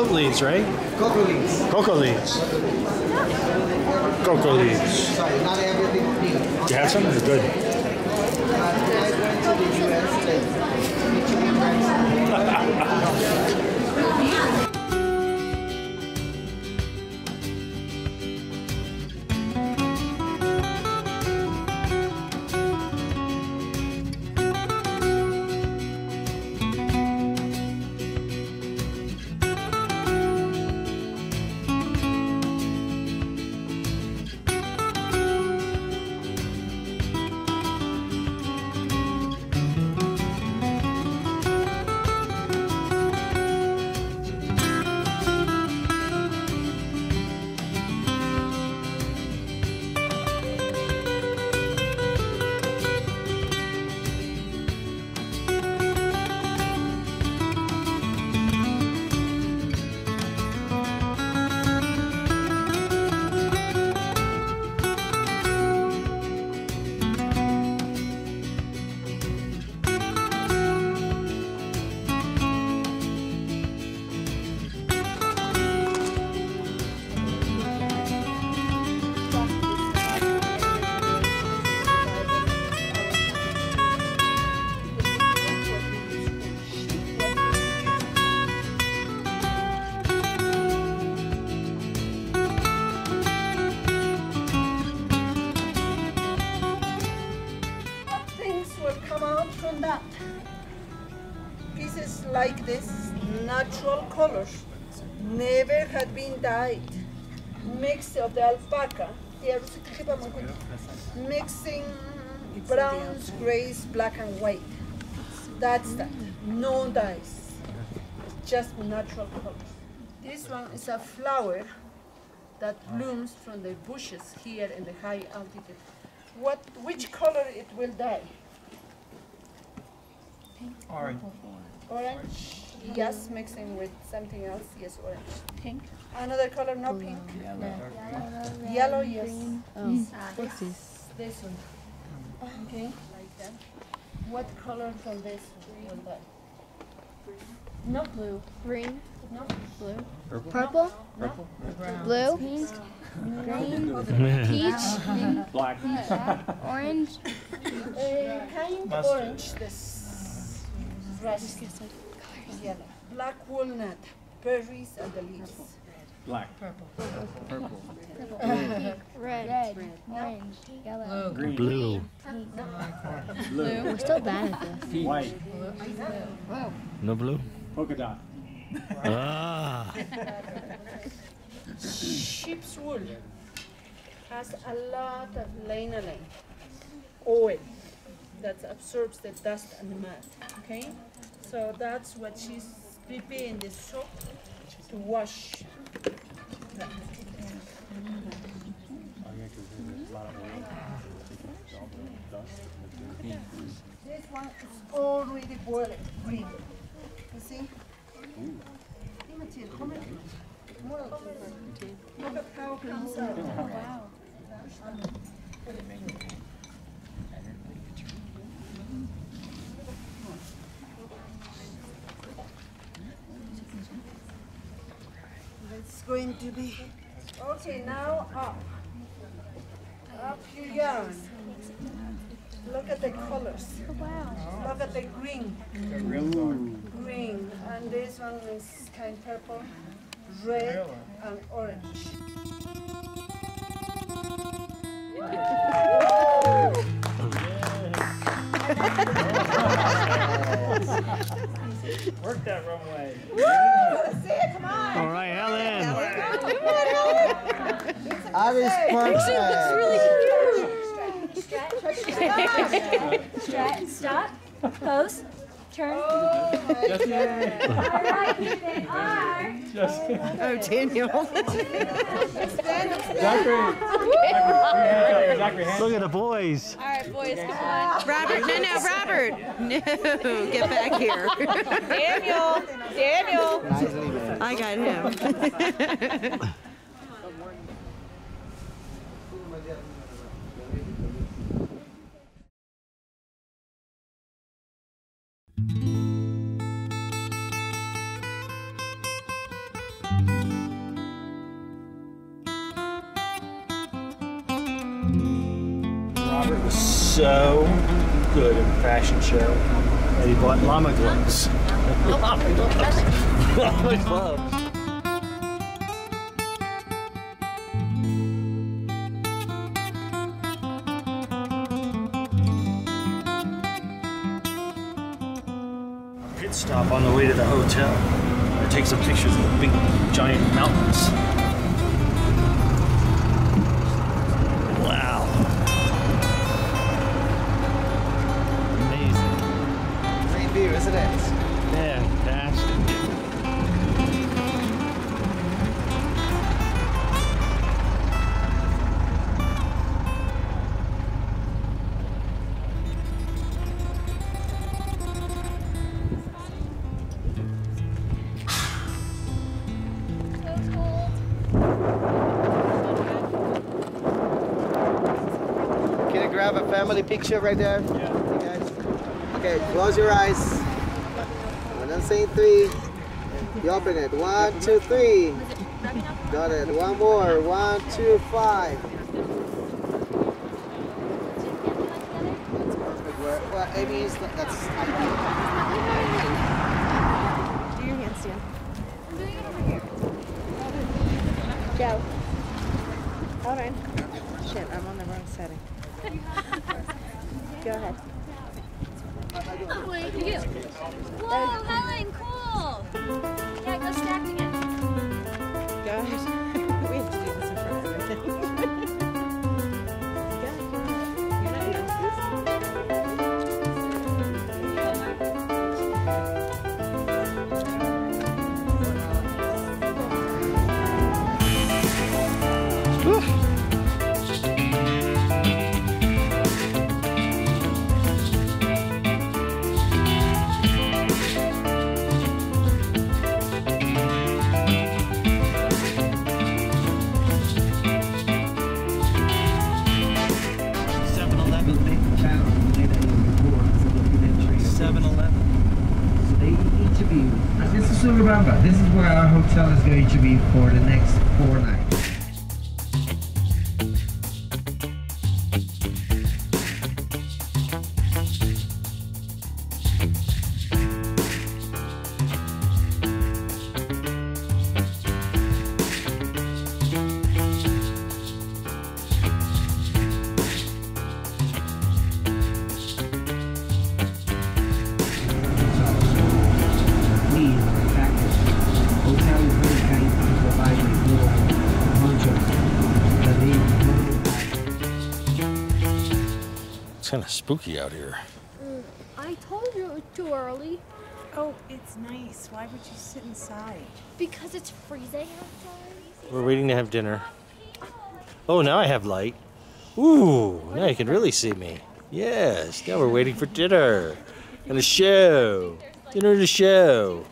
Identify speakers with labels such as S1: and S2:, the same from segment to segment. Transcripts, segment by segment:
S1: These clove leaves, right?
S2: Cocoa leaves.
S1: Cocoa leaves. Cocoa leaves.
S2: Sorry, not everything.
S1: You have some? They're good.
S3: That? Pieces like this, natural colors, never had been dyed. Mix of the alpaca, mixing browns, grays, black and white. That's that, no dyes, just natural colors. This one is a flower that blooms from the bushes here in the high altitude. What, which color it will dye?
S4: Orange.
S3: Orange, yes, mixing with something else, yes, orange.
S5: Pink.
S3: Another color, no pink. Yellow, Yellow. yes. What's this? This one. Okay, like that. What color from this will dye? No blue.
S5: Green.
S3: No.
S5: Blue.
S6: Purple,
S4: Purple.
S6: blue,
S5: Pink.
S6: green, peach,
S4: Black.
S6: orange,
S3: Uh, kind
S4: Mustard.
S3: orange, this rest yellow. Black walnut, berries and the leaves.
S4: Black. Purple. Purple.
S6: Red. Red, orange, yellow.
S4: Green.
S1: Blue.
S4: Blue.
S6: We're still bad at this.
S4: White.
S1: No blue?
S4: Polka dot.
S1: Ah.
S3: Sheep's wool has a lot of lanolin, oil that absorbs the dust and the mud. Okay, so that's what she's preparing the soap to wash. that. This one is already boiling, green. You see? Imagine, how many- Look at how it comes out.
S5: Oh, wow.
S3: It's going to be. Okay, now up. Up you go. Look at the colors.
S5: Wow.
S3: Look at the green.
S4: Ooh.
S3: Green. And this one is kind of purple, red, and orange.
S4: Work that runway.
S1: All right,
S2: That is perfect.
S5: Stretch. Stop. Pose. Turn.
S3: Oh my
S5: All right, here they are.
S4: Just.
S7: Oh, Daniel.
S4: Zachary. Zachary. Zachary.
S1: Look at the boys.
S5: All right, boys, come on.
S7: Robert, no, no, Robert. No, get back here.
S5: Daniel. Daniel.
S7: I got him.
S1: Robert was so good at the fashion show that he bought llama gloves. Oh, llama gloves. llama gloves. On the way to the hotel. I take some pictures of the big giant mountains. Wow. Amazing.
S2: Great view, isn't it? Grab a family picture right there? Yeah. guys? Okay, close your eyes. When I'm saying three, you open it. One, two, three. Got it. One more. One, two, five. Well, Amy is not, that's.
S8: Hotel is going to be for the next
S1: It's kind of spooky out here.
S5: Mm, I told you it was too early
S9: Oh, it's nice. Why would you sit inside?
S5: because it's freezing outside.
S1: We're waiting to have dinner. Oh, now I have light. Ooh, now you can really see me. Yes, now we're waiting for dinner and a show. Dinner and a show.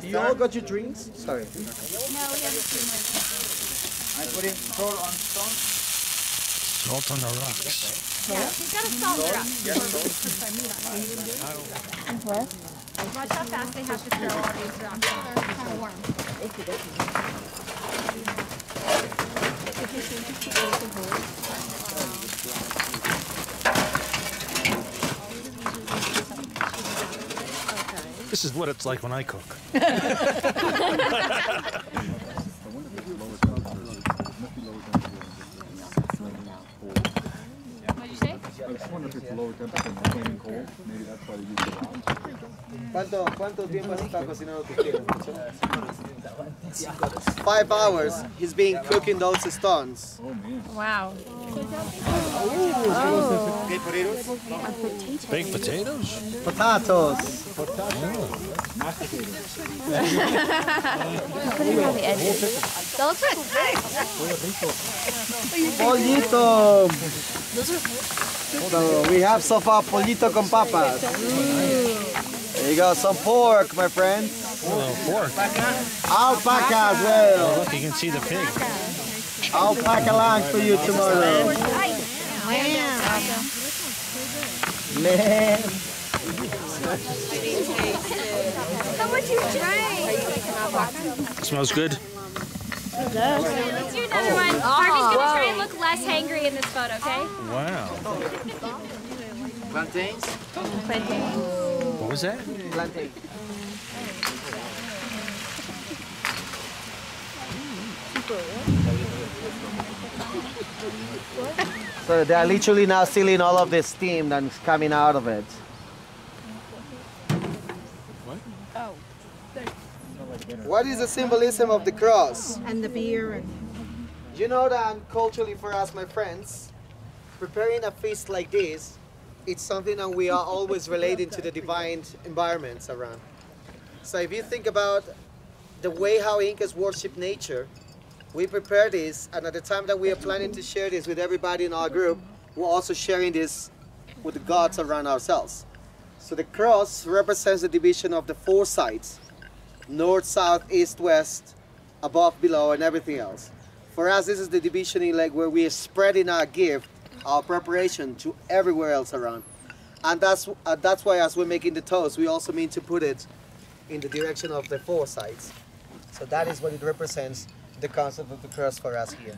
S2: You all got your drinks? Sorry.
S3: No, we haven't seen I put in salt on stone.
S1: Salt on the rocks.
S5: Yeah, he's got a salt rock. Watch how fast they have to throw all these rocks. They're kind of warm.
S1: This is what it's like when I cook.
S2: ¿Cuánto, ¿Cuánto tiempo has estado cocinando tus chicken? Five hours. He's been cooking those stones.
S5: Wow.
S1: Baked potatoes?
S2: Potatoes.
S5: That looks like
S2: Pollito. So we have so far pollito con papas. There you go, some pork, my friend.
S1: Oh, pork.
S2: Alpaca as well.
S1: Oh, look, you can see the pig.
S2: Alpaca lang for you tomorrow. Man.
S5: How much you drank?
S1: Smells good.
S5: Let's do another one. Harvey's gonna try and look less hangry in this photo, okay?
S1: Wow.
S2: Plantains?
S1: What was that?
S2: Plantain. So they are literally now sealing all of the steam that's coming out of it. What oh. Is the symbolism of the cross?
S3: And the beer and
S2: You know that culturally for us, my friends, preparing a feast like this, it's something that we are always relating to the divine environments around. So if you think about the way how Incas worship nature, we prepare this, and at the time that we are planning to share this with everybody in our group, we're also sharing this with the gods around ourselves. So the cross represents the division of the four sides, north, south, east, west, above, below, and everything else. For us, this is the divisioning leg where we are spreading our gift, our preparation to everywhere else around. And that's, uh, that's why as we're making the toast, we also mean to put it in the direction of the four sides. So that is what it represents, the concept of the cross for us here.